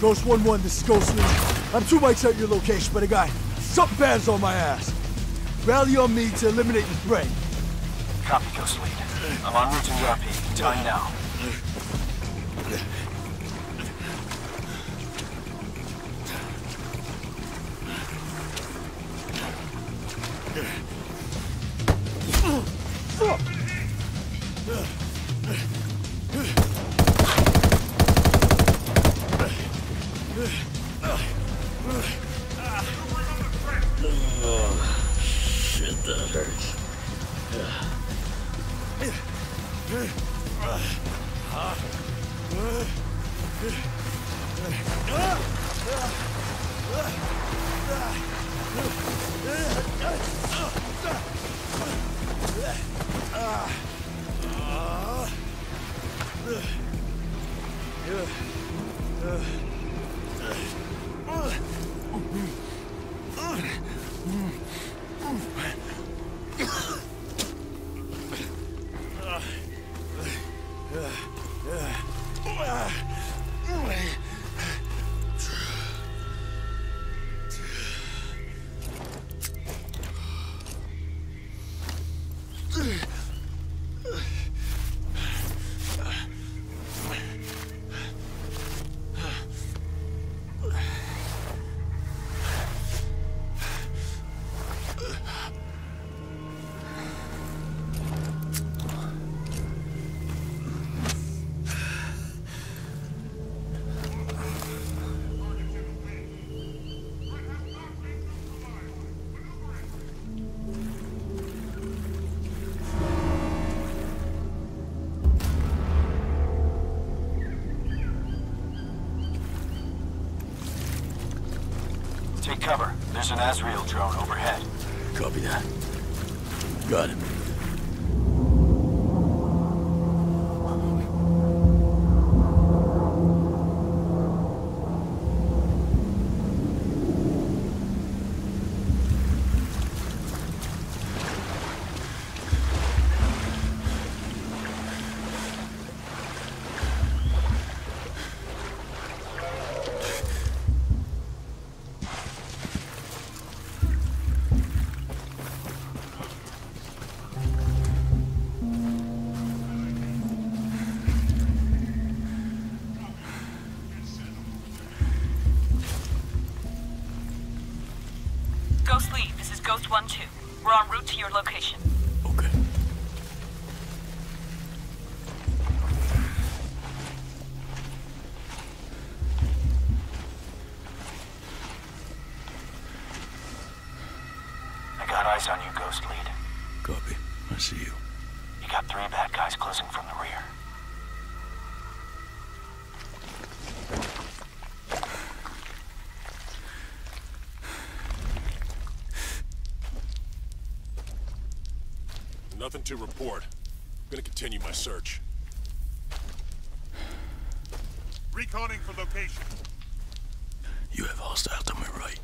Ghost 1-1, this is Ghost Lead. I'm two mics at your location, but I got something bad's on my ass. Rally on me to eliminate the threat. Copy, Ghost Lead. I'm en route to the RP. Time now. Shit, an Azrael drone overhead. Copy that. Got it. 1-2. We're en route to your location. Nothing to report. I'm Gonna continue my search. Reconning for location. You have hostile to my right.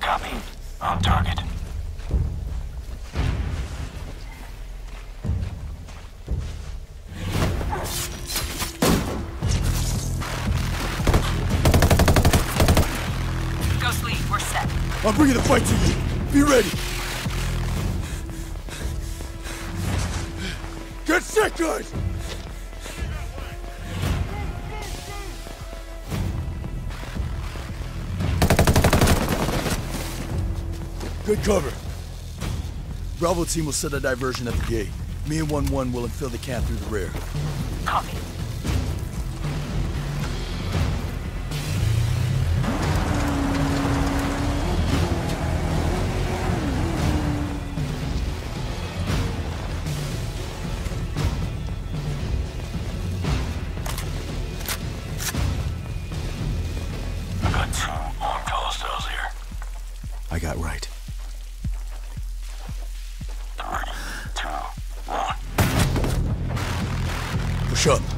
Copy. On target. Ghost Lead, we're set. I'm bringing the fight to you. Be ready. Good cover. Bravo team will set a diversion at the gate. Me and 1-1 will infill the camp through the rear. Copy. Three,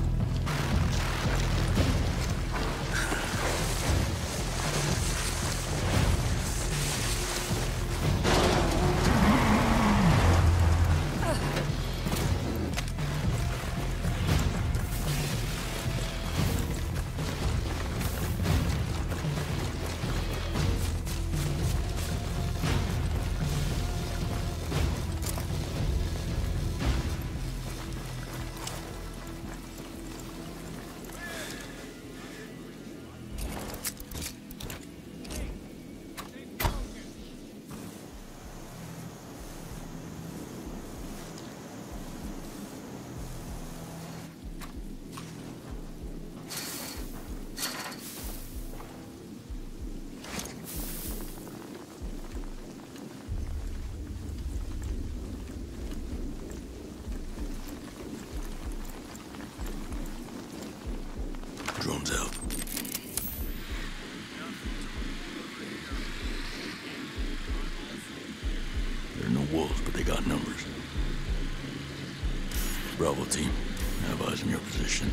Bravo team. I was in your position.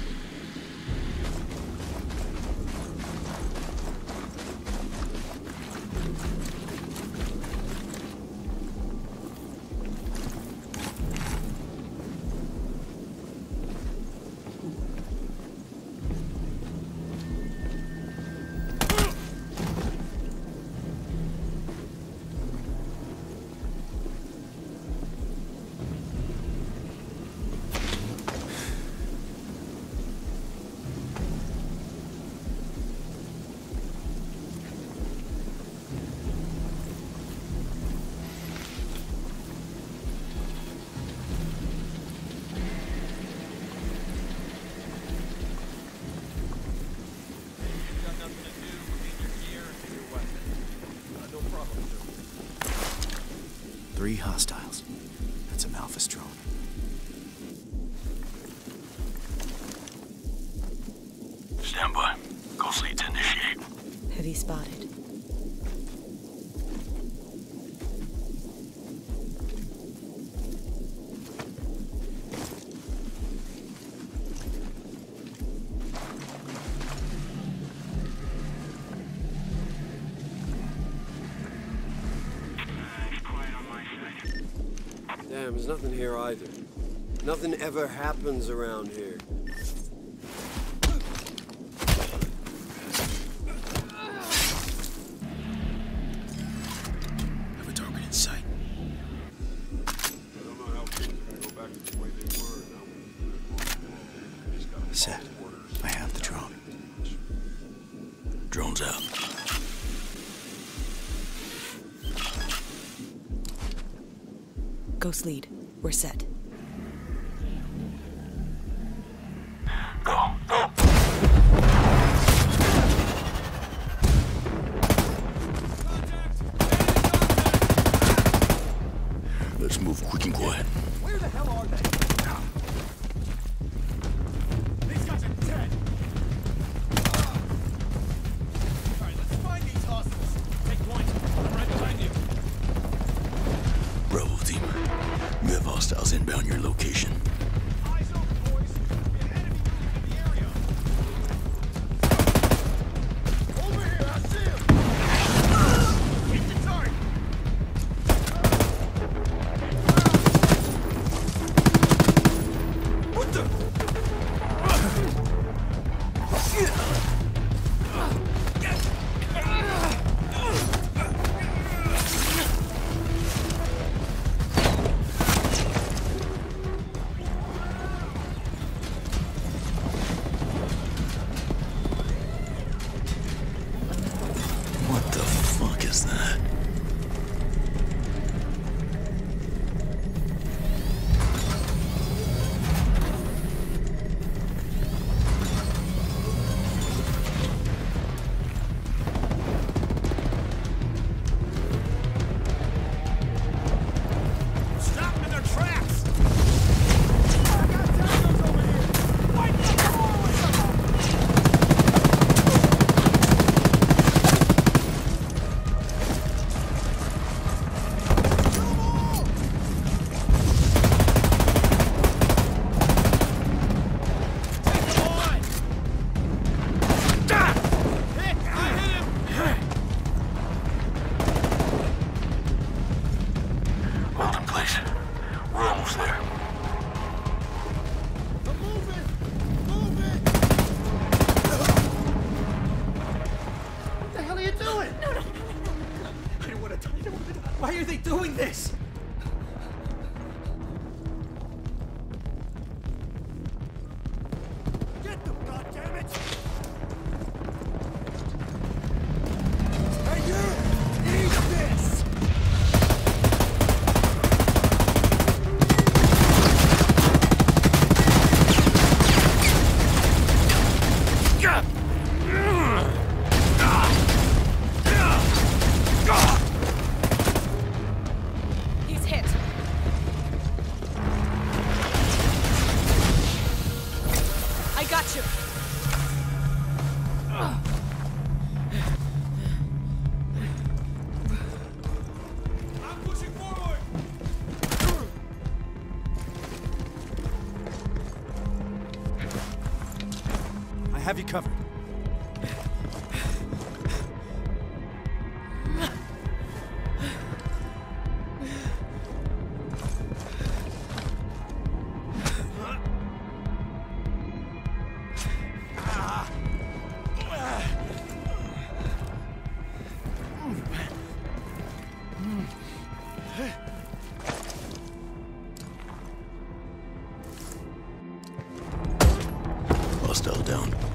Three hostiles. That's an Alpha There's nothing here either. Nothing ever happens around here. Ghost lead. We're set. Hostile down.